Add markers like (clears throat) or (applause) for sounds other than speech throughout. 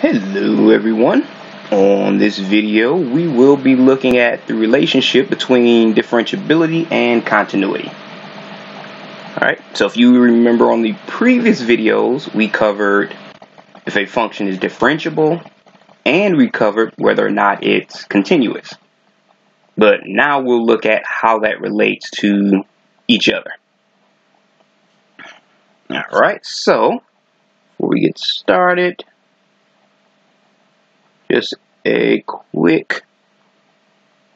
Hello everyone. On this video we will be looking at the relationship between differentiability and continuity. Alright, so if you remember on the previous videos we covered if a function is differentiable and we covered whether or not it's continuous. But now we'll look at how that relates to each other. Alright, so before we get started, just a quick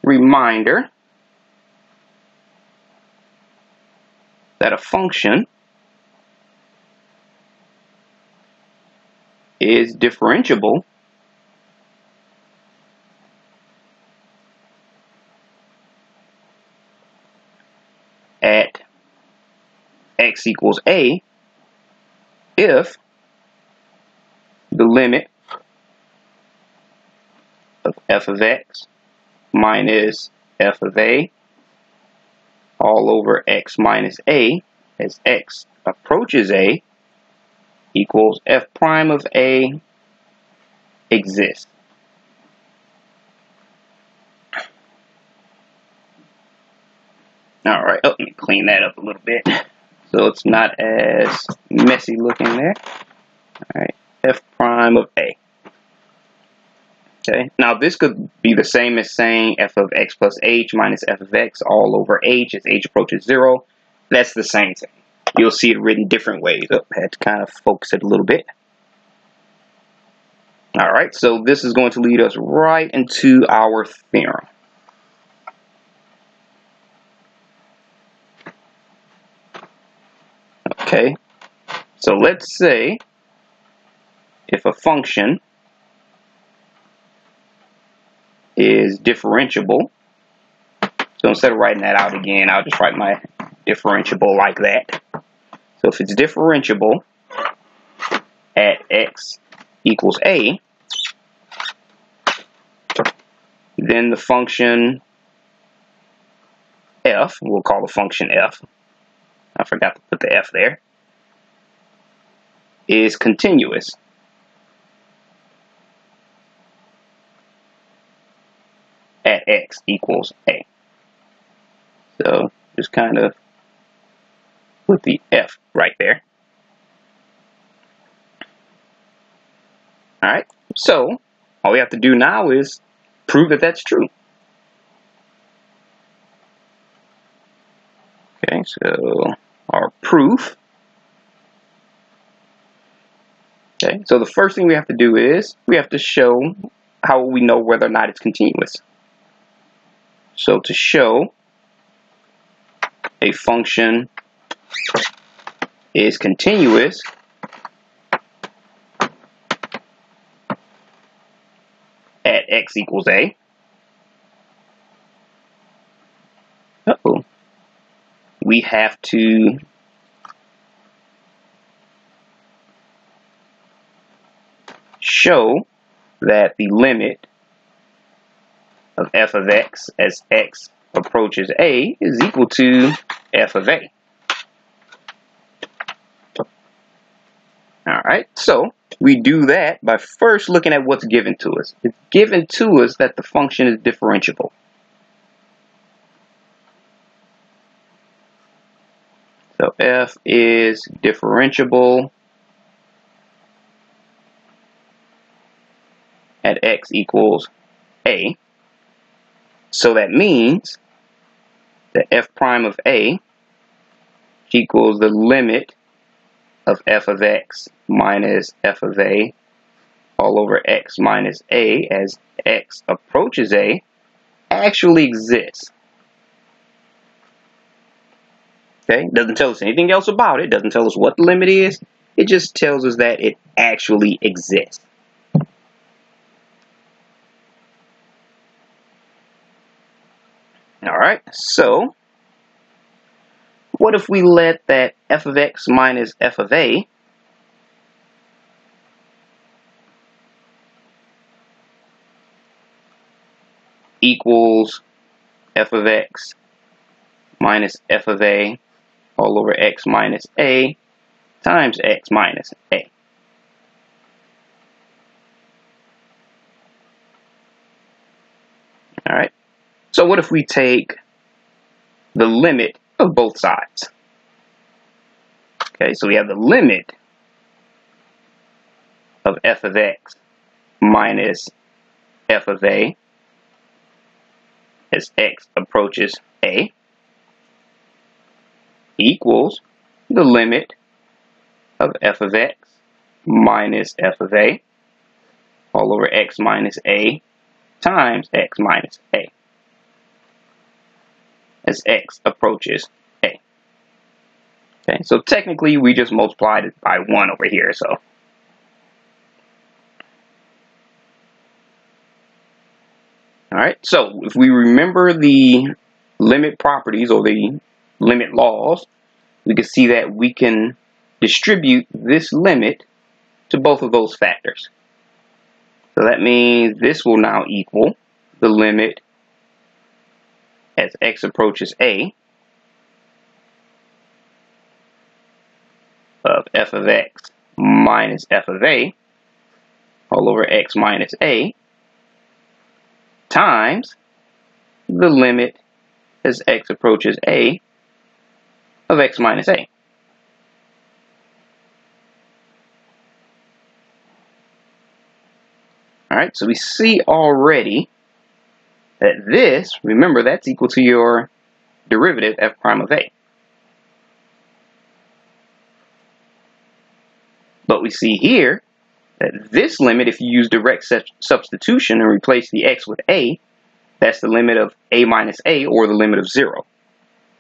reminder that a function is differentiable at x equals a if the limit of f of x minus f of a all over x minus a as x approaches a equals f prime of a exists. Alright, oh, let me clean that up a little bit so it's not as messy looking there. Alright, f prime of a. Okay, now this could be the same as saying f of x plus h minus f of x all over h as h approaches zero. That's the same thing. You'll see it written different ways. Oh, I had to kind of focus it a little bit. Alright, so this is going to lead us right into our theorem. Okay, so let's say if a function is differentiable. So instead of writing that out again, I'll just write my differentiable like that. So if it's differentiable at x equals a, then the function f, we'll call the function f, I forgot to put the f there, is continuous. At x equals a. So just kind of put the f right there. Alright, so all we have to do now is prove that that's true. Okay, so our proof. Okay, so the first thing we have to do is we have to show how we know whether or not it's continuous. So to show a function is continuous, at x equals a. Uh oh We have to show that the limit of f of x as x approaches a is equal to f of a. Alright, so we do that by first looking at what's given to us. It's given to us that the function is differentiable. So f is differentiable at x equals a. So that means that f prime of a equals the limit of f of x minus f of a all over x minus a as x approaches a actually exists. Okay, doesn't tell us anything else about it, doesn't tell us what the limit is, it just tells us that it actually exists. All right, so what if we let that f of x minus f of a equals f of x minus f of a all over x minus a times x minus a. All right. So what if we take the limit of both sides? Okay, so we have the limit of f of x minus f of a as x approaches a equals the limit of f of x minus f of a all over x minus a times x minus a as x approaches a. Okay, so technically we just multiplied it by 1 over here, so. Alright, so if we remember the limit properties or the limit laws, we can see that we can distribute this limit to both of those factors. So that means this will now equal the limit as x approaches a of f of x minus f of a all over x minus a times the limit as x approaches a of x minus a. Alright, so we see already that this, remember, that's equal to your derivative f prime of a. But we see here that this limit, if you use direct substitution and replace the x with a, that's the limit of a minus a, or the limit of 0.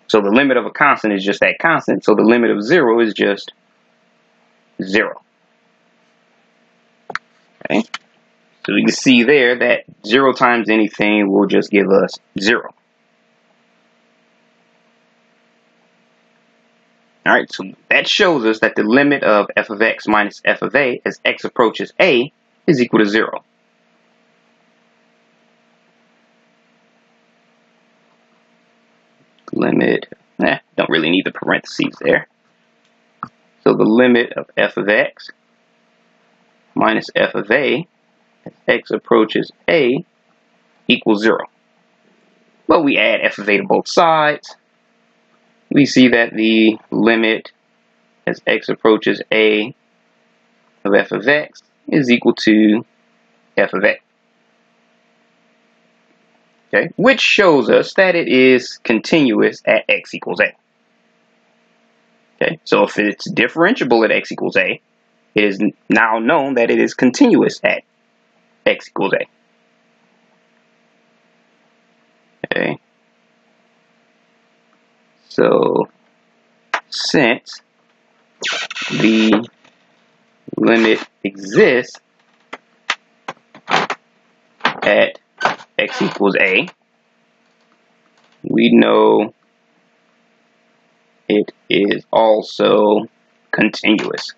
So the limit of a constant is just that constant, so the limit of 0 is just 0. Okay. So we can see there that 0 times anything will just give us 0. Alright, so that shows us that the limit of f of x minus f of a as x approaches a is equal to 0. Limit, eh, don't really need the parentheses there. So the limit of f of x minus f of a x approaches a equals 0. But we add f of a to both sides. We see that the limit as x approaches a of f of x is equal to f of a. Okay, which shows us that it is continuous at x equals a. Okay, so if it's differentiable at x equals a, it is now known that it is continuous at x equals a. Okay. So, since the limit exists at x equals a, we know it is also continuous.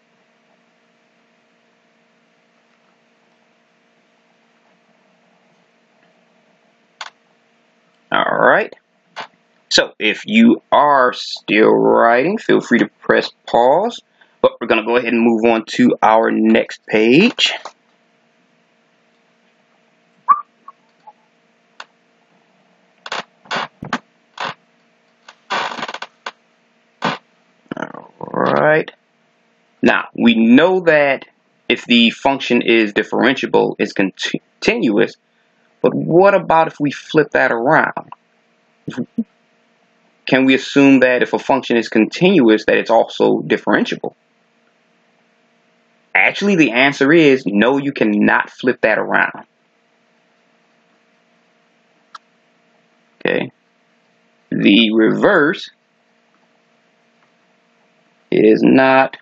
All right. So if you are still writing, feel free to press pause. But we're going to go ahead and move on to our next page. Alright. Now, we know that if the function is differentiable, it's continuous, but what about if we flip that around? Can we assume that if a function is continuous that it's also differentiable? Actually, the answer is no, you cannot flip that around. Okay. The reverse is not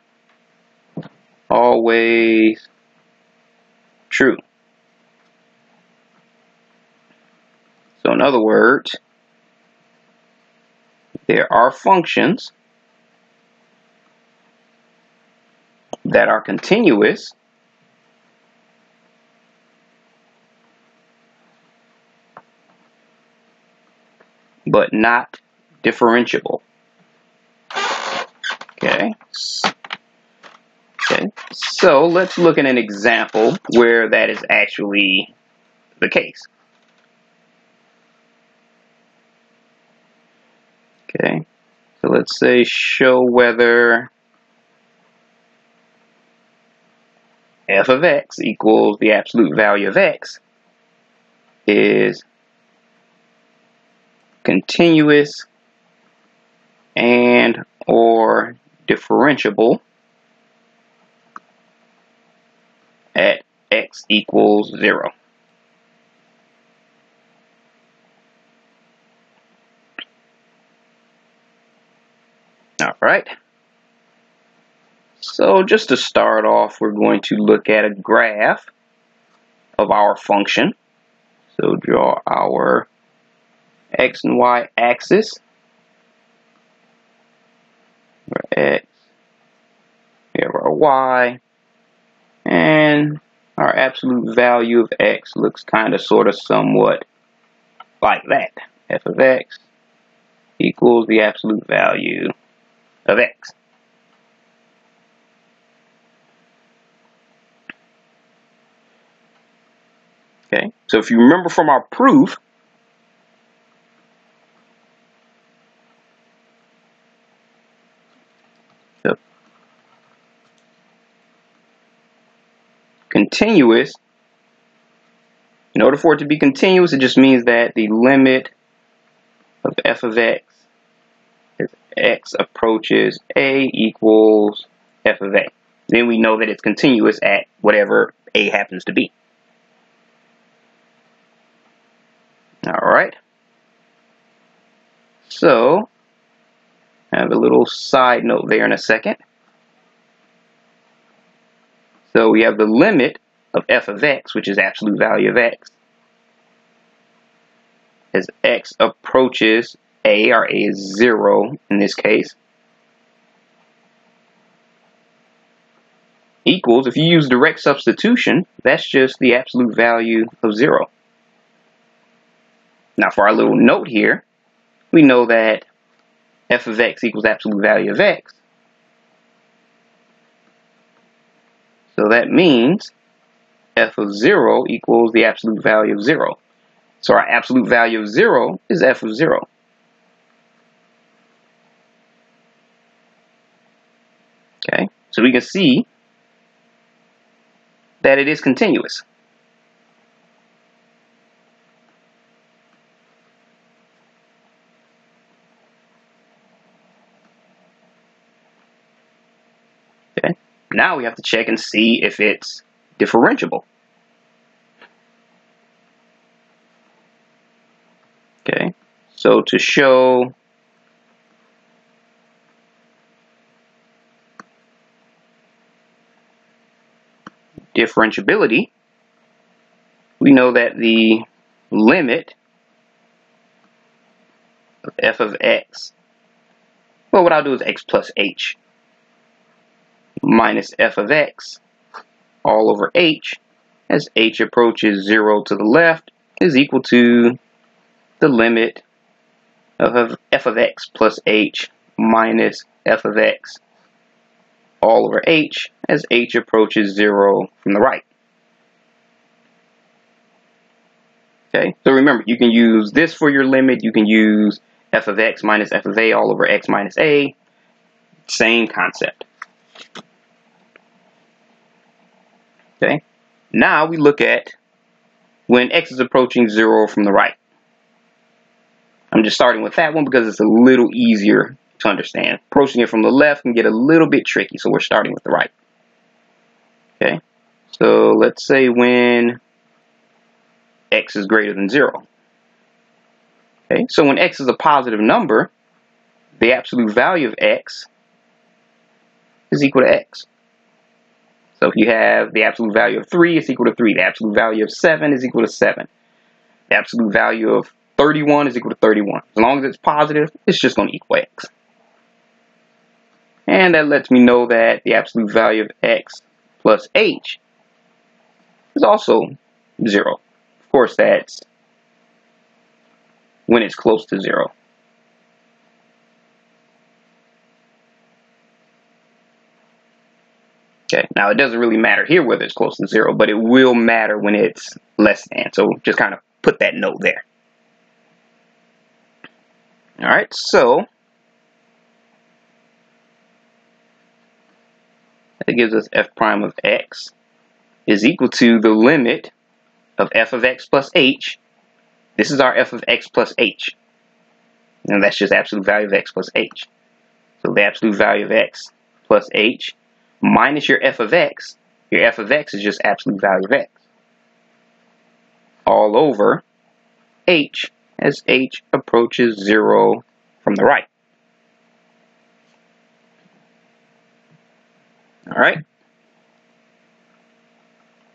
always true. So in other words, there are functions that are continuous but not differentiable. Okay. Okay. So let's look at an example where that is actually the case. Okay, so let's say show whether f of x equals the absolute value of x is continuous and or differentiable at x equals 0. All right. So just to start off, we're going to look at a graph of our function. So draw our x and y axis. Where x, we have our y, and our absolute value of x looks kind of, sort of, somewhat like that. f of x equals the absolute value of x. Okay, so if you remember from our proof, continuous, in order for it to be continuous, it just means that the limit of f of x as x approaches a equals f of a. Then we know that it's continuous at whatever a happens to be. Alright. So, I have a little side note there in a second. So we have the limit of f of x, which is absolute value of x, as x approaches a, or a is 0 in this case, equals, if you use direct substitution, that's just the absolute value of 0. Now for our little note here, we know that f of x equals absolute value of x. So that means f of 0 equals the absolute value of 0. So our absolute value of 0 is f of 0. Okay, so we can see that it is continuous. Okay, Now we have to check and see if it's differentiable. Okay, so to show differentiability, we know that the limit of f of x, well, what I'll do is x plus h minus f of x all over h as h approaches 0 to the left is equal to the limit of f of x plus h minus f of x all over h as h approaches 0 from the right. Okay, so remember, you can use this for your limit. You can use f of x minus f of a all over x minus a. Same concept. Okay. Now we look at when x is approaching 0 from the right. I'm just starting with that one because it's a little easier to understand. Approaching it from the left can get a little bit tricky, so we're starting with the right. Okay, so let's say when x is greater than 0. Okay, so when x is a positive number, the absolute value of x is equal to x. So if you have the absolute value of 3, it's equal to 3. The absolute value of 7 is equal to 7. The absolute value of 31 is equal to 31. As long as it's positive, it's just going to equal x. And that lets me know that the absolute value of x plus h is also 0. Of course, that's when it's close to 0. Okay, now it doesn't really matter here whether it's close to zero, but it will matter when it's less than. So just kind of put that note there. All right, so that gives us f prime of x is equal to the limit of f of x plus h. This is our f of x plus h. And that's just absolute value of x plus h. So the absolute value of x plus h minus your f of x. Your f of x is just absolute value of x. All over h as h approaches 0 from the right. Alright.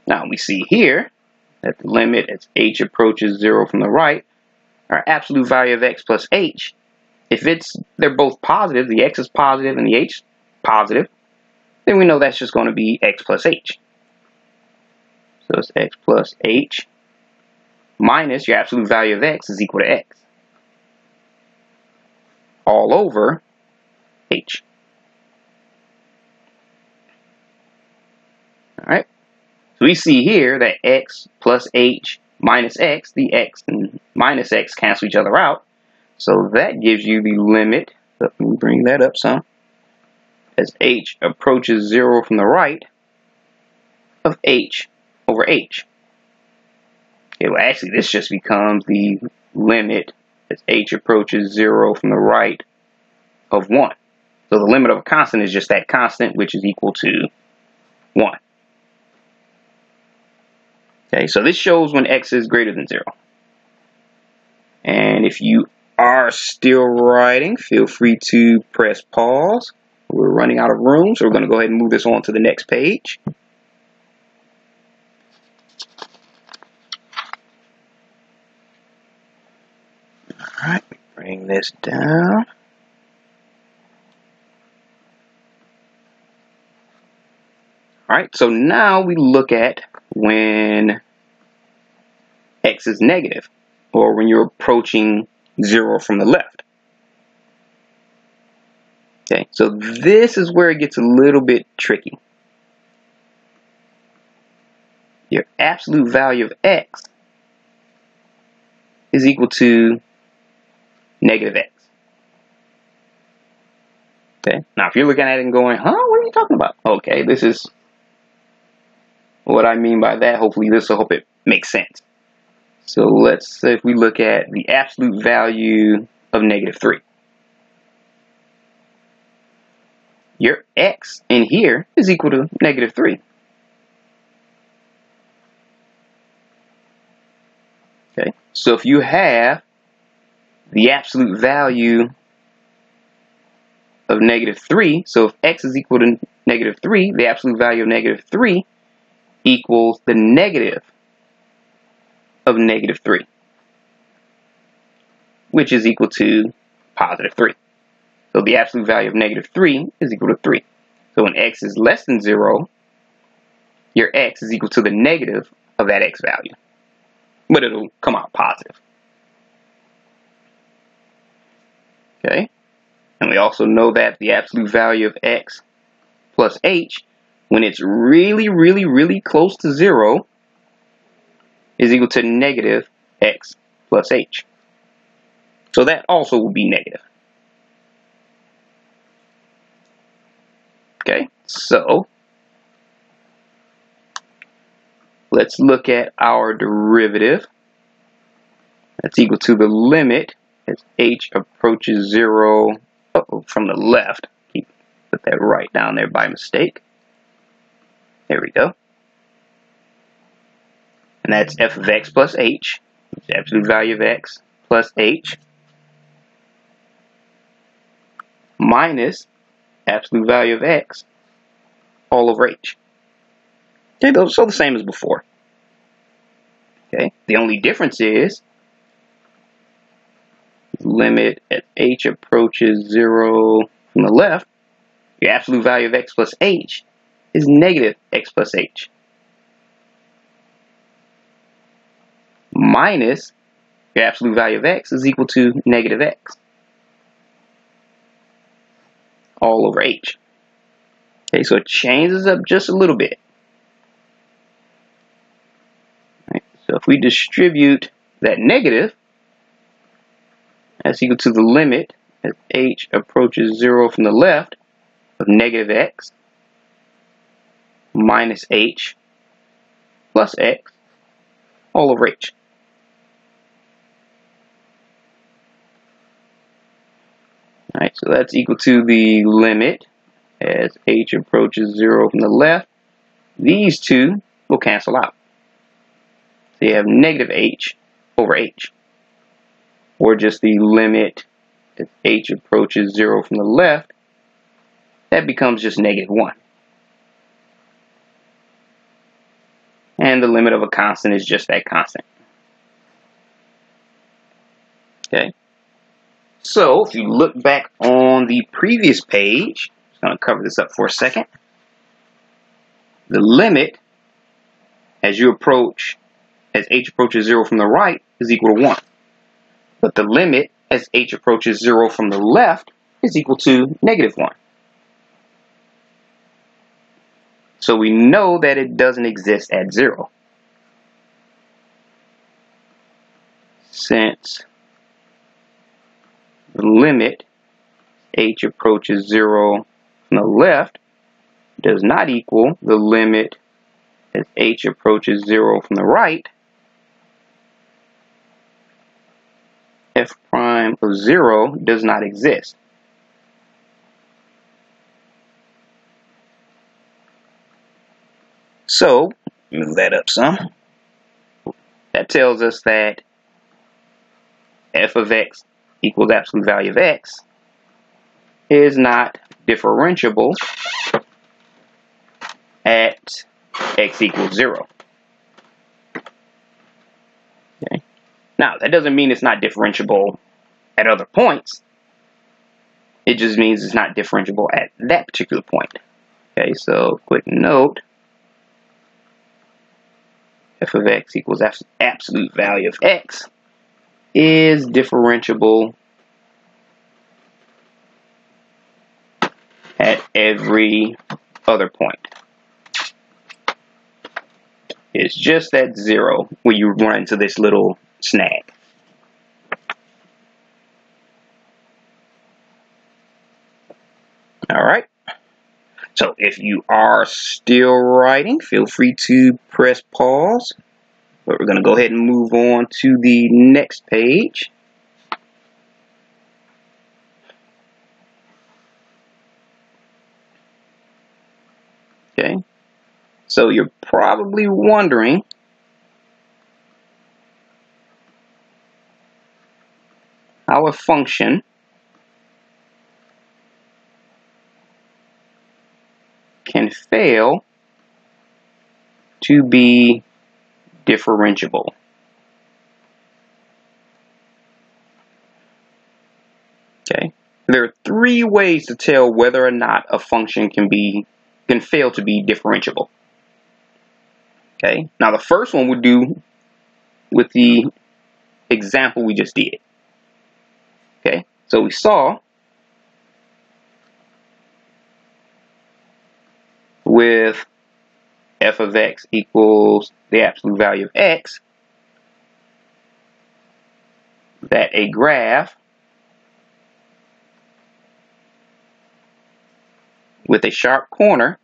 Now we see here that the limit as h approaches 0 from the right, our absolute value of x plus h, if it's they're both positive, the x is positive and the h positive, then we know that's just going to be x plus h. So it's x plus h minus your absolute value of x is equal to x. All over h. Alright. So we see here that x plus h minus x, the x and minus x cancel each other out. So that gives you the limit, let me bring that up some, as h approaches 0 from the right of h over h. Okay, well actually this just becomes the limit as h approaches 0 from the right of 1. So the limit of a constant is just that constant, which is equal to 1. Okay, so this shows when x is greater than 0. And if you are still writing, feel free to press pause. We're running out of room, so we're going to go ahead and move this on to the next page. Alright, bring this down. Alright, so now we look at when x is negative, or when you're approaching 0 from the left. Okay, so this is where it gets a little bit tricky. Your absolute value of x is equal to negative x. Okay, now if you're looking at it and going, huh, what are you talking about? Okay, this is what I mean by that. Hopefully this will help it make sense. So let's say if we look at the absolute value of negative 3. Your x in here is equal to negative 3. Okay, so if you have the absolute value of negative 3, so if x is equal to negative 3, the absolute value of negative 3 equals the negative of negative 3, which is equal to positive 3. So the absolute value of negative 3 is equal to 3. So when x is less than 0, your x is equal to the negative of that x value. But it'll come out positive. Okay? And we also know that the absolute value of x plus h when it's really, really, really close to 0 is equal to negative x plus h. So that also will be negative. Okay, so let's look at our derivative. That's equal to the limit as h approaches 0 uh -oh, from the left. Keep, put that right down there by mistake. There we go. And that's f of x plus h, the absolute value of x plus h, minus absolute value of x all over h. Okay, those are the same as before. Okay, the only difference is limit at h approaches 0 from the left, your absolute value of x plus h is negative x plus h. Minus your absolute value of x is equal to negative x. All over h. Okay, so it changes up just a little bit. Right, so if we distribute that negative, that's equal to the limit as h approaches 0 from the left of negative x minus h plus x all over h. Alright, so that's equal to the limit as h approaches 0 from the left. These two will cancel out. So you have negative h over h. Or just the limit as h approaches 0 from the left. That becomes just negative 1. And the limit of a constant is just that constant. Okay. So if you look back on the previous page, I'm going to cover this up for a second. The limit as you approach, as h approaches 0 from the right, is equal to 1. But the limit as h approaches 0 from the left is equal to negative 1. So we know that it doesn't exist at 0. Since limit h approaches 0 from the left does not equal the limit as h approaches 0 from the right, f prime of 0 does not exist. So, move that up some. That tells us that f of x equals absolute value of x is not differentiable at x equals 0. Okay. Now, that doesn't mean it's not differentiable at other points. It just means it's not differentiable at that particular point. Okay, so quick note. f of x equals absolute value of x is differentiable at every other point. It's just at zero when you run into this little snag. All right. So if you are still writing, feel free to press pause. But we're going to go ahead and move on to the next page. Okay. So you're probably wondering how a function can fail to be differentiable. Okay. There are three ways to tell whether or not a function can be can fail to be differentiable. Okay. Now the first one would do with the example we just did. Okay. So we saw with f of x equals the absolute value of x, that a graph with a sharp corner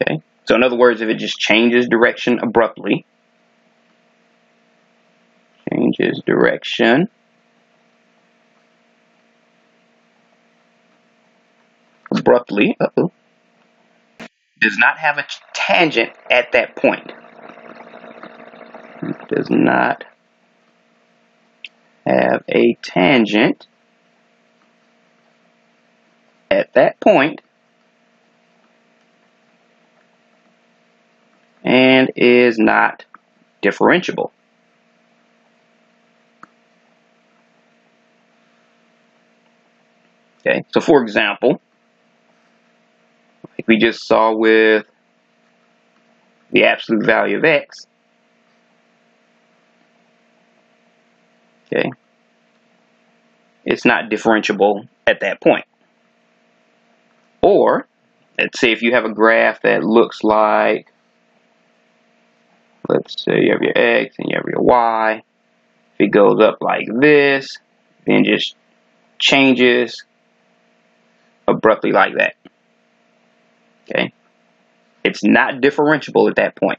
okay? So in other words if it just changes direction abruptly changes direction abruptly, uh -oh, does not have a tangent at that point. does not have a tangent at that point and is not differentiable. Okay, so for example, we just saw with the absolute value of x. Okay. It's not differentiable at that point. Or, let's say if you have a graph that looks like, let's say you have your x and you have your y. If it goes up like this, then just changes abruptly like that. Okay. It's not differentiable at that point.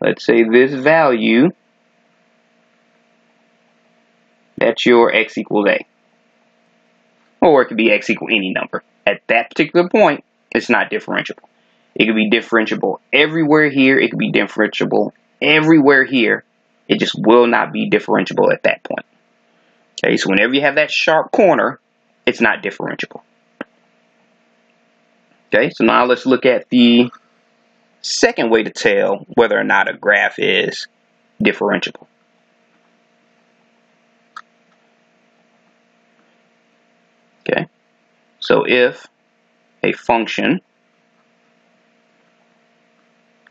Let's say this value, that's your x equals a. Or it could be x equal any number. At that particular point, it's not differentiable. It could be differentiable everywhere here. It could be differentiable everywhere here. It just will not be differentiable at that point. Okay, so whenever you have that sharp corner, it's not differentiable. Okay, so now let's look at the second way to tell whether or not a graph is differentiable. Okay, so if a function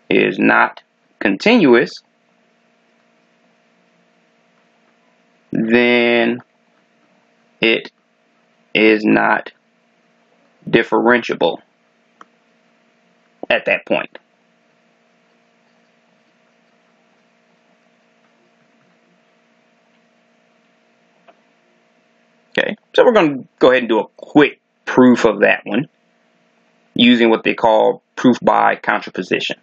is not continuous, then it is not differentiable at that point. Okay, so we're going to go ahead and do a quick proof of that one using what they call proof by contraposition.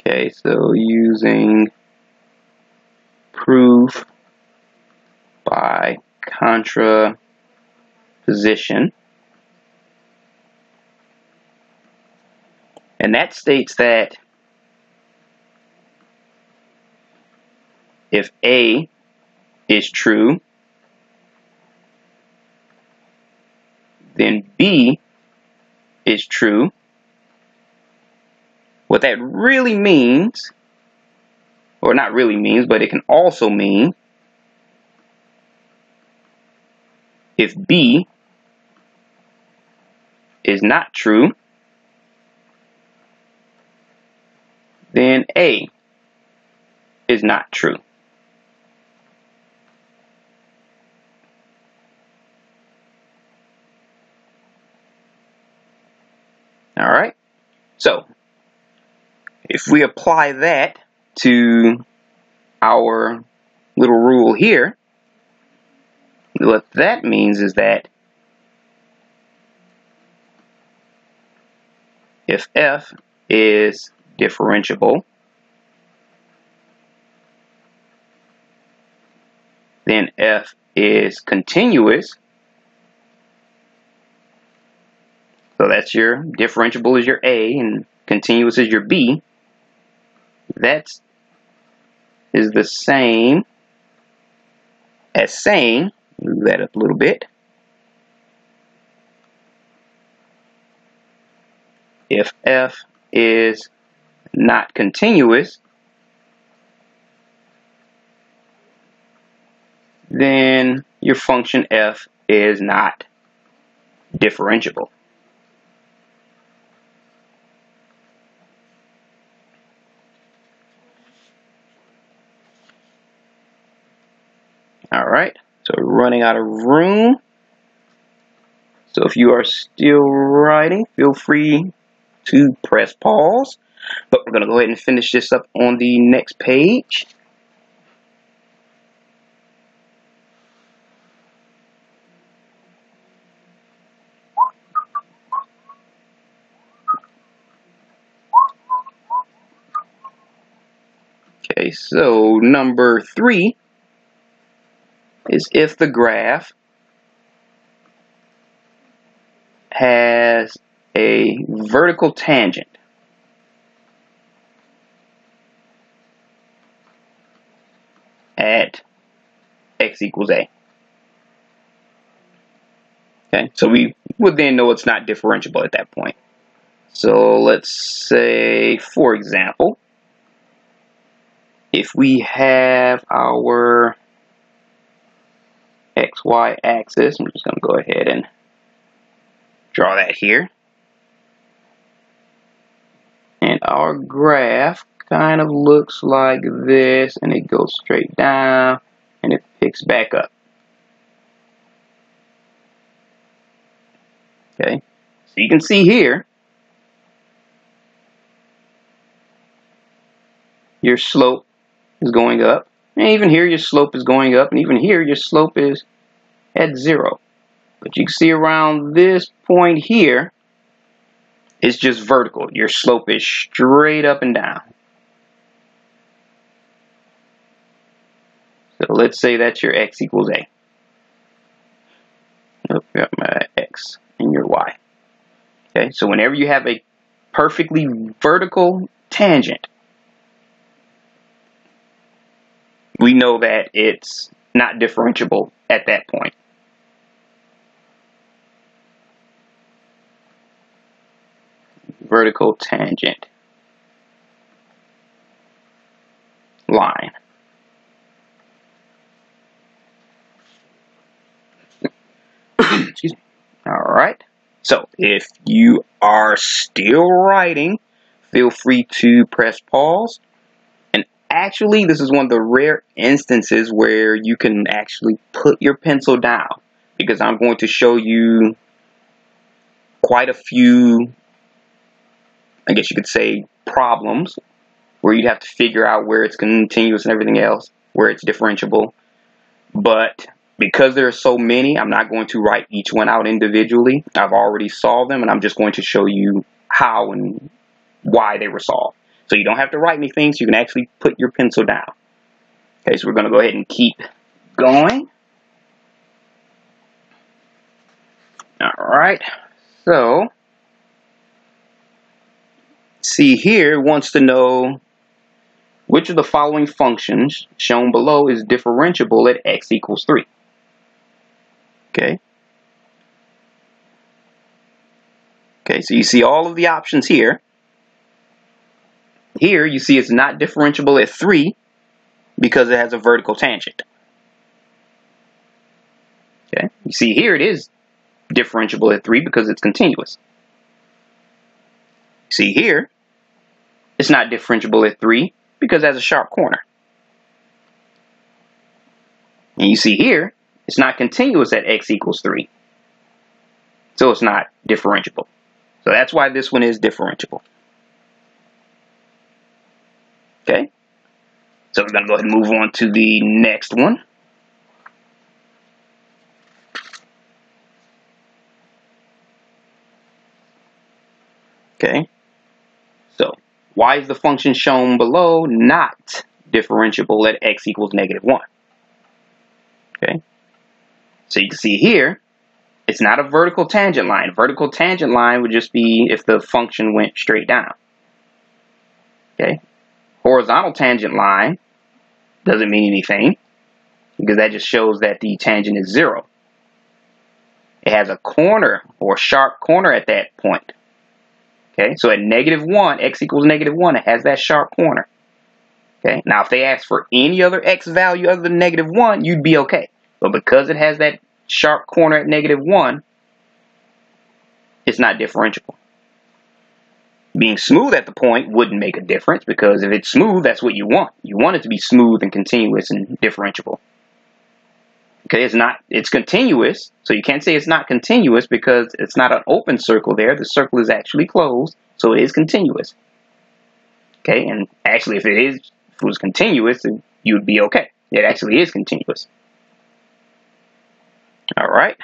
Okay, so using proof by contraposition. And that states that if A is true, then B is true. What that really means, or not really means, but it can also mean if B is not true, then A is not true. All right. So, if we apply that to our little rule here, what that means is that if f is differentiable, then f is continuous. So that's your differentiable is your A and continuous is your B. That is the same as saying, move that up a little bit, if f is not continuous, then your function f is not differentiable. All right, so running out of room. So if you are still writing, feel free to press pause. But we're going to go ahead and finish this up on the next page. Okay, so number three is if the graph has a vertical tangent. At x equals a. Okay, so we would then know it's not differentiable at that point. So let's say, for example, if we have our xy axis. I'm just going to go ahead and draw that here. And our graph kind of looks like this, and it goes straight down, and it picks back up. Okay, so you can see here, your slope is going up, And even here, your slope is going up, and even here, your slope is at zero. But you can see around this point here, it's just vertical. Your slope is straight up and down. So let's say that's your x equals a. Nope, got my x and your y. Okay, so whenever you have a perfectly vertical tangent, we know that it's not differentiable at that point. Vertical tangent line. Excuse me. All right. So if you are still writing, feel free to press pause And actually, this is one of the rare instances where you can actually put your pencil down because I'm going to show you quite a few, I guess you could say, problems where you'd have to figure out where it's continuous and everything else, where it's differentiable. But because there are so many, I'm not going to write each one out individually. I've already solved them, and I'm just going to show you how and why they were solved. So you don't have to write anything, so you can actually put your pencil down. Okay, so we're going to go ahead and keep going. Alright, so see here wants to know which of the following functions shown below is differentiable at x equals 3. Okay. Okay, so you see all of the options here. Here, you see it's not differentiable at 3 because it has a vertical tangent. Okay, you see here it is differentiable at 3 because it's continuous. See here, it's not differentiable at 3 because it has a sharp corner. And you see here, it's not continuous at x equals 3. So it's not differentiable. So that's why this one is differentiable. Okay. So we're going to go ahead and move on to the next one. Okay. So why is the function shown below not differentiable at x equals negative 1? Okay. So you can see here, it's not a vertical tangent line. Vertical tangent line would just be if the function went straight down. Okay horizontal tangent line doesn't mean anything because that just shows that the tangent is zero. It has a corner or sharp corner at that point. Okay, so at negative 1, x equals negative 1, it has that sharp corner. Okay, now if they ask for any other x value other than negative 1, you'd be okay. But because it has that sharp corner at negative 1, it's not differentiable. Being smooth at the point wouldn't make a difference because if it's smooth, that's what you want. You want it to be smooth and continuous and differentiable. Okay, it's not, it's continuous, so you can't say it's not continuous because it's not an open circle there. The circle is actually closed, so it is continuous. Okay, and actually if it is, if it was continuous, you'd be okay. It actually is continuous. All right,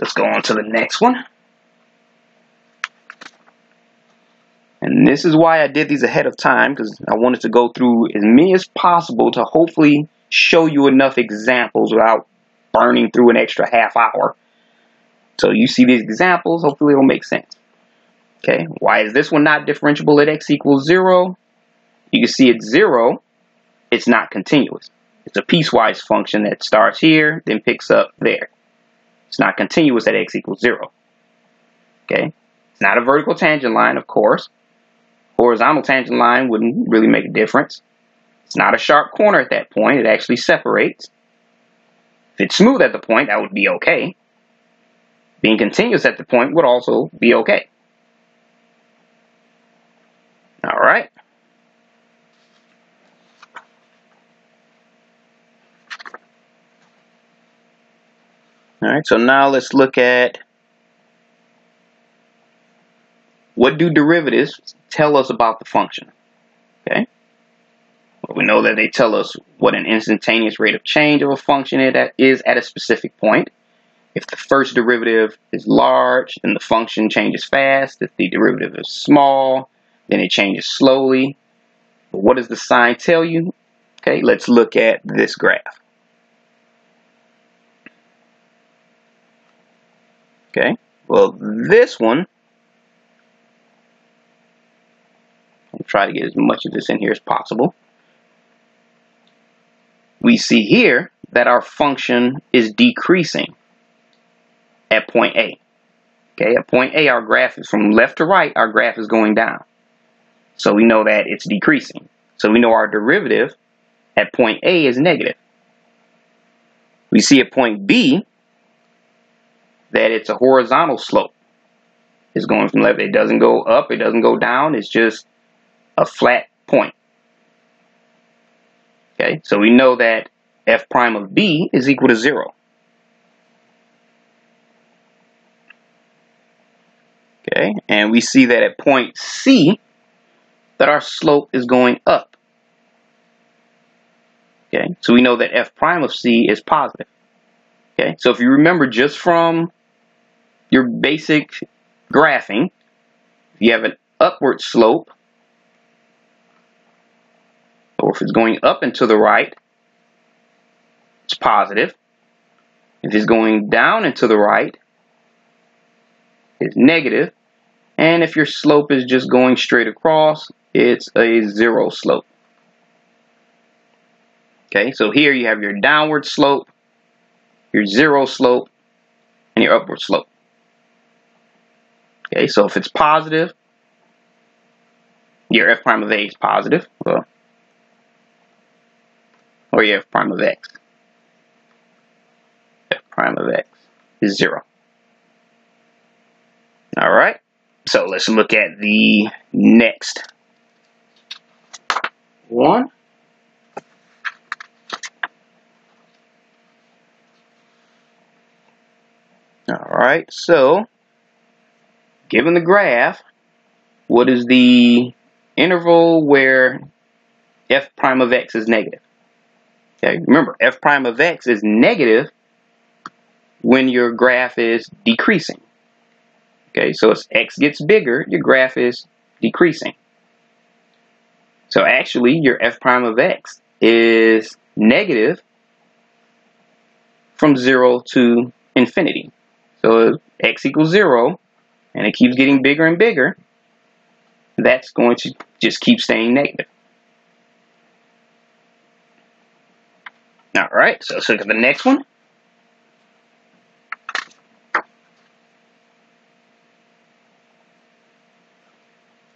let's go on to the next one. And this is why I did these ahead of time because I wanted to go through as many as possible to hopefully show you enough examples without burning through an extra half hour. So you see these examples, hopefully it'll make sense. Okay, why is this one not differentiable at x equals 0? You can see it's 0, it's not continuous. It's a piecewise function that starts here, then picks up there. It's not continuous at x equals 0. Okay, it's not a vertical tangent line, of course horizontal tangent line wouldn't really make a difference. It's not a sharp corner at that point. It actually separates. If it's smooth at the point, that would be okay. Being continuous at the point would also be okay. All right. All right, so now let's look at what do derivatives tell us about the function? Okay. we know that they tell us what an instantaneous rate of change of a function is at a specific point. If the first derivative is large, then the function changes fast. If the derivative is small, then it changes slowly. But what does the sign tell you? Okay, let's look at this graph. Okay, well, this one, I'll try to get as much of this in here as possible. We see here that our function is decreasing at point A. Okay, at point A, our graph is from left to right, our graph is going down. So we know that it's decreasing. So we know our derivative at point A is negative. We see at point B that it's a horizontal slope. It's going from left. It doesn't go up. It doesn't go down. It's just a flat point. Okay, so we know that f prime of b is equal to 0. Okay, and we see that at point C that our slope is going up. Okay, so we know that f prime of C is positive. Okay, so if you remember just from your basic graphing, if you have an upward slope, or if it's going up and to the right, it's positive. If it's going down and to the right, it's negative. And if your slope is just going straight across, it's a zero slope. Okay, so here you have your downward slope, your zero slope, and your upward slope. Okay, so if it's positive, your f prime of a is positive, well, or your f prime of x. f prime of x is 0. Alright, so let's look at the next one. Alright, so given the graph, what is the interval where f prime of x is negative? Okay, remember, f prime of x is negative when your graph is decreasing. Okay, so as x gets bigger, your graph is decreasing. So actually, your f prime of x is negative from 0 to infinity. So x equals 0, and it keeps getting bigger and bigger, that's going to just keep staying negative. All right, so let's look at the next one.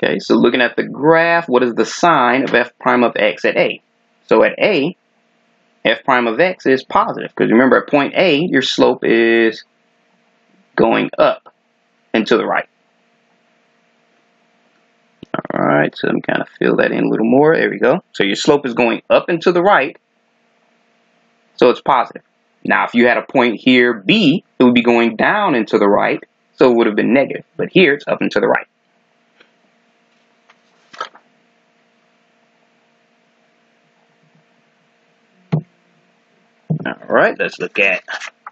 Okay, so looking at the graph, what is the sign of f prime of x at a? So at a, f prime of x is positive, because remember at point A, your slope is going up and to the right. All right, so me kind of fill that in a little more. There we go. So your slope is going up and to the right, so it's positive. Now, if you had a point here, B, it would be going down and to the right, so it would have been negative. But here, it's up and to the right. All right, let's look at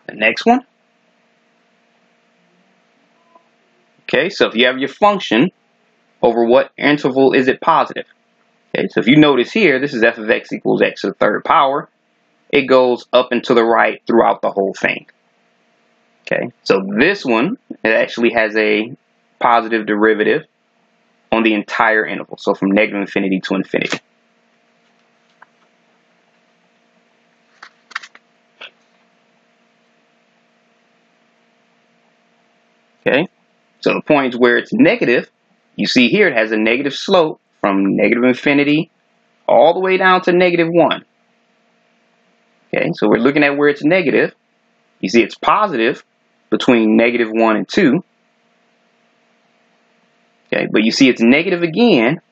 the next one. Okay, so if you have your function, over what interval is it positive? Okay, so if you notice here, this is f of x equals x to the third power. It goes up and to the right throughout the whole thing. Okay, so this one, it actually has a positive derivative on the entire interval. So from negative infinity to infinity. Okay, so the points where it's negative, you see here it has a negative slope from negative infinity all the way down to negative 1. Okay, so we're looking at where it's negative. You see it's positive between negative 1 and 2. Okay, but you see it's negative again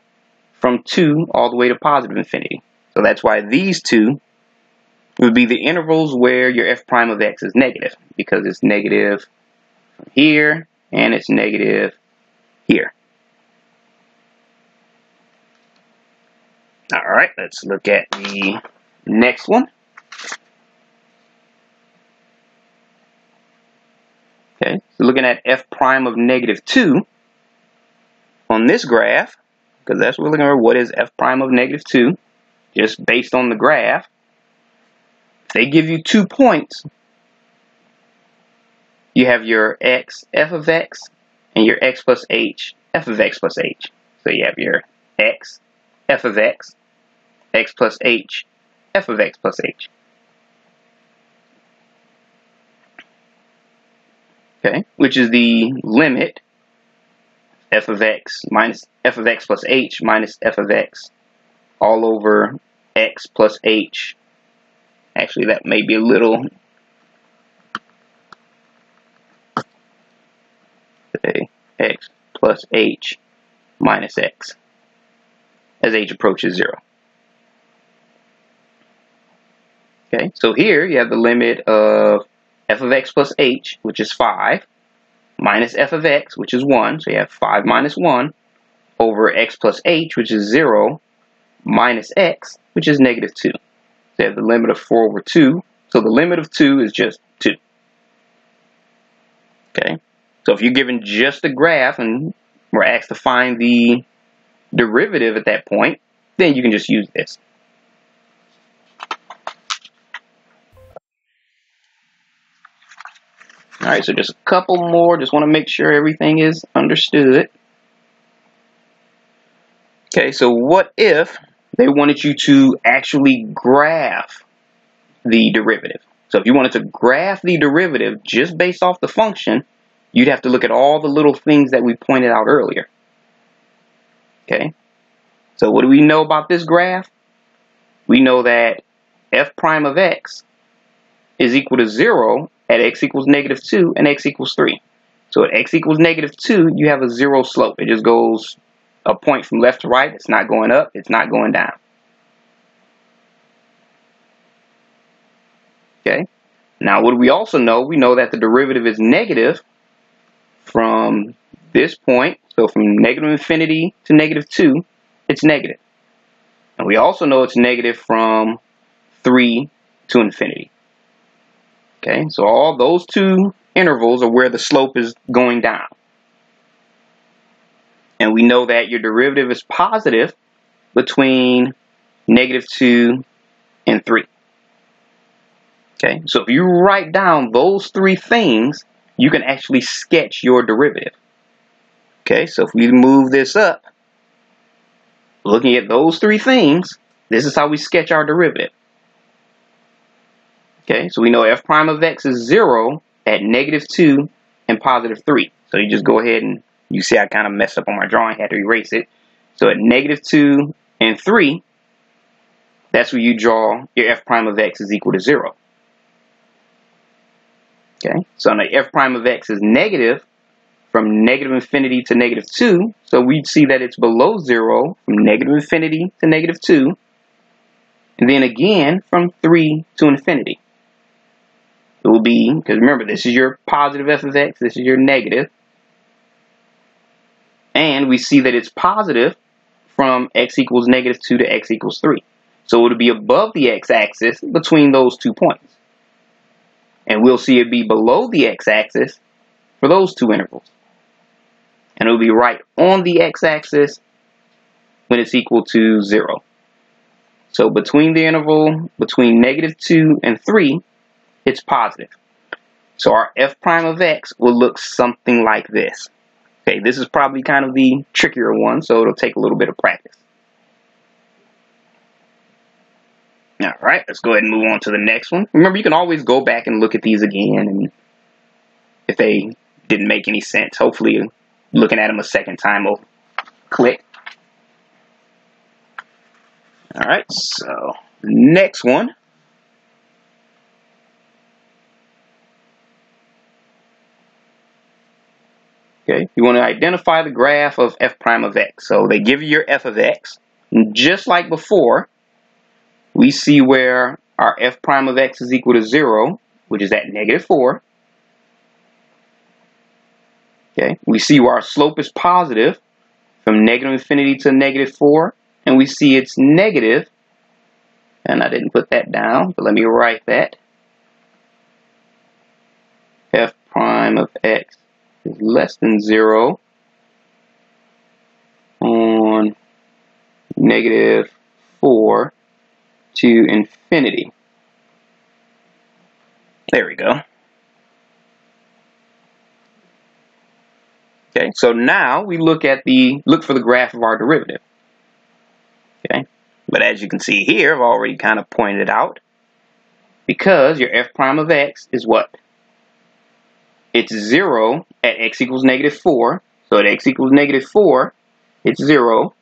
from 2 all the way to positive infinity. So that's why these two would be the intervals where your f prime of x is negative because it's negative from here and it's negative here. All right, let's look at the next one. Okay, so looking at f prime of negative 2 on this graph, because that's what we're looking at, what is f prime of negative 2, just based on the graph. If they give you two points, you have your x f of x and your x plus h f of x plus h. So you have your x f of x, x plus h, f of x plus h. Okay, which is the limit f of x minus f of x plus h minus f of x all over x plus h. Actually, that may be a little say x plus h minus x as h approaches 0. Okay, so here you have the limit of f of x plus h, which is 5, minus f of x, which is 1, so you have 5 minus 1, over x plus h, which is 0, minus x, which is negative 2. So you have the limit of 4 over 2, so the limit of 2 is just 2. Okay, so if you're given just a graph and we're asked to find the derivative at that point, then you can just use this. All right, so just a couple more. Just want to make sure everything is understood. Okay, so what if they wanted you to actually graph the derivative? So if you wanted to graph the derivative just based off the function, you'd have to look at all the little things that we pointed out earlier. Okay, so what do we know about this graph? We know that f prime of x is equal to 0 at x equals negative 2 and x equals 3. So at x equals negative 2, you have a zero slope. It just goes a point from left to right. It's not going up. It's not going down. Okay. Now, what do we also know? We know that the derivative is negative from this point. So from negative infinity to negative 2, it's negative. And we also know it's negative from 3 to infinity. Okay, so all those two intervals are where the slope is going down. And we know that your derivative is positive between negative 2 and 3. Okay, so if you write down those three things, you can actually sketch your derivative. Okay, so if we move this up, looking at those three things, this is how we sketch our derivative. Okay, so we know f prime of x is 0 at negative 2 and positive 3. So you just go ahead and you see I kind of messed up on my drawing, had to erase it. So at negative 2 and 3, that's where you draw your f prime of x is equal to 0. Okay, so now f prime of x is negative from negative infinity to negative 2. So we'd see that it's below 0 from negative infinity to negative 2. And then again from 3 to infinity. It will be, because remember, this is your positive f of x, this is your negative. And we see that it's positive from x equals negative 2 to x equals 3. So it would be above the x-axis between those two points. And we'll see it be below the x-axis for those two intervals. And it will be right on the x-axis when it's equal to 0. So between the interval between negative 2 and 3, it's positive. So our f prime of x will look something like this. Okay, this is probably kind of the trickier one, so it'll take a little bit of practice. All right, let's go ahead and move on to the next one. Remember, you can always go back and look at these again, and if they didn't make any sense, hopefully looking at them a second time will click. All right, so next one Okay, you want to identify the graph of f prime of x. So they give you your f of x. Just like before, we see where our f prime of x is equal to 0, which is at negative 4. Okay, we see where our slope is positive from negative infinity to negative 4. and we see it's negative, and I didn't put that down, but let me write that. f prime of x is less than 0 on negative 4 to infinity. There we go. Okay, so now we look at the look for the graph of our derivative. Okay, but as you can see here, I've already kind of pointed out because your f prime of x is what? It's 0 at x equals negative 4. So at x equals negative 4, it's 0.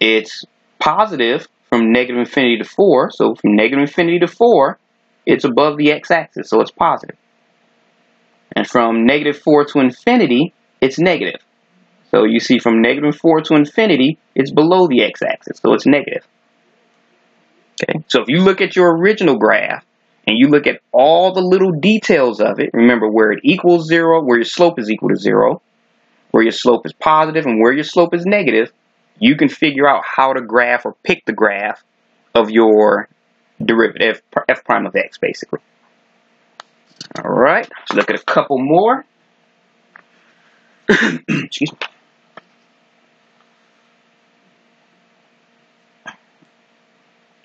It's positive from negative infinity to 4. So from negative infinity to 4, it's above the x-axis, so it's positive. And from negative 4 to infinity, it's negative. So you see from negative 4 to infinity, it's below the x-axis, so it's negative. Okay, so if you look at your original graph, and you look at all the little details of it, remember where it equals 0, where your slope is equal to 0, where your slope is positive, and where your slope is negative, you can figure out how to graph or pick the graph of your derivative, f prime of x, basically. All right, let's look at a couple more. (clears throat) Excuse me.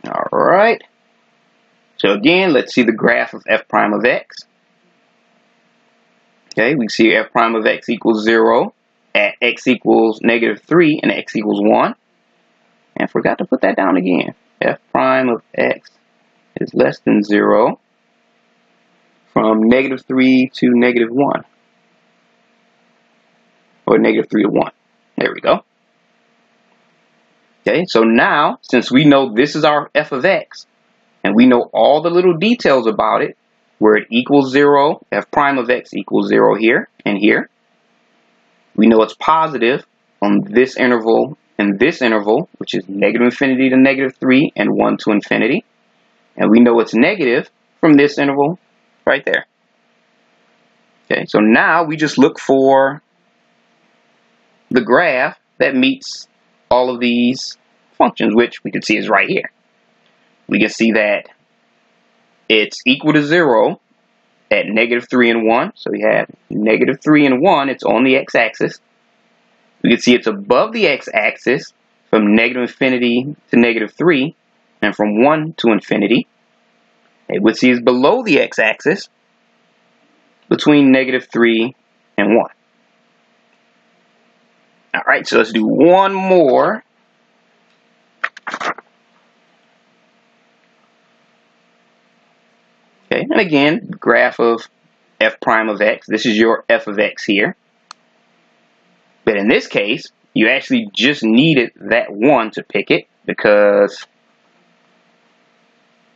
All right. So again, let's see the graph of f prime of x. Okay, we see f prime of x equals 0 at x equals negative 3 and x equals 1. And forgot to put that down again. f prime of x is less than 0 from negative 3 to negative 1. Or negative 3 to 1. There we go. Okay, so now, since we know this is our f of x, and we know all the little details about it, where it equals 0, f prime of x equals 0 here and here. We know it's positive on this interval and this interval, which is negative infinity to negative 3 and 1 to infinity. And we know it's negative from this interval right there. Okay, so now we just look for the graph that meets all of these functions, which we can see is right here. We can see that it's equal to 0 at negative 3 and 1. So we have negative 3 and 1. It's on the x-axis. We can see it's above the x-axis from negative infinity to negative 3 and from 1 to infinity. It would see is below the x-axis between negative 3 and 1. All right, so let's do one more. Okay, and again, graph of f prime of x. This is your f of x here. But in this case, you actually just needed that one to pick it because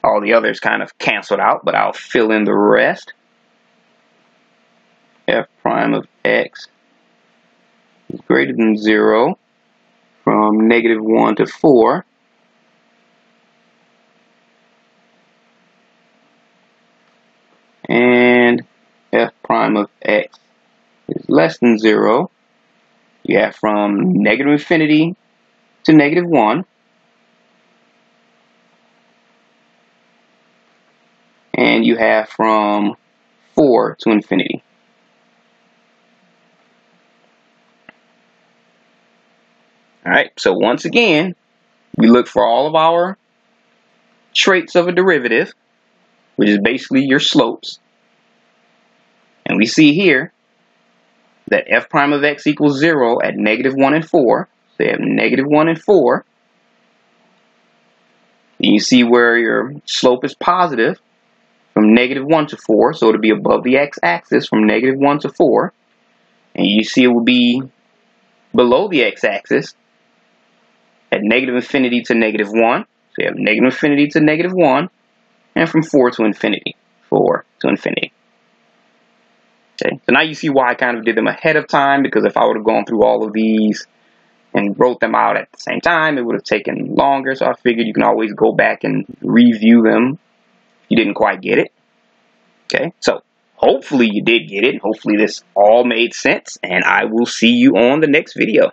all the others kind of canceled out, but I'll fill in the rest. f prime of x is greater than 0 from negative 1 to 4. And f prime of x is less than 0. You have from negative infinity to negative 1. And you have from 4 to infinity. Alright, so once again, we look for all of our traits of a derivative, which is basically your slopes. And we see here that f prime of x equals 0 at negative 1 and 4. So you have negative 1 and 4. And you see where your slope is positive from negative 1 to 4. So it'll be above the x-axis from negative 1 to 4. And you see it will be below the x-axis at negative infinity to negative 1. So you have negative infinity to negative 1, and from 4 to infinity. 4 to infinity. Okay, so now you see why I kind of did them ahead of time, because if I would have gone through all of these and wrote them out at the same time, it would have taken longer, so I figured you can always go back and review them you didn't quite get it. Okay, so hopefully you did get it. Hopefully this all made sense. And I will see you on the next video.